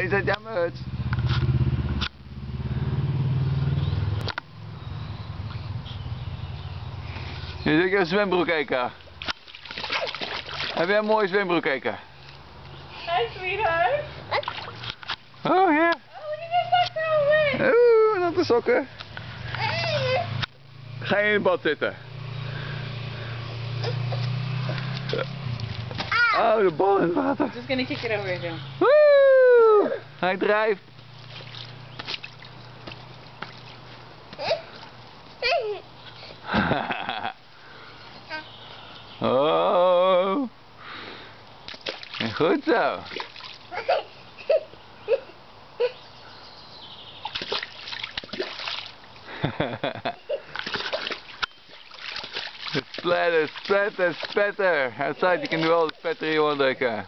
Nee, jij muts. Hier zit je een zwembroek kijken. Heb jij een mooie zwembroek kijken? Hi, sweetheart. Oh ja. Oh, at that girl. Oeh, dat de sokken. Ga je in het bad zitten? Oh, de bal in het water. Just gonna kick it over again. Hij drijft. oh. Goed zo. splatter, splatter, spatter. Outside you can do all the spatter you want, like. Uh.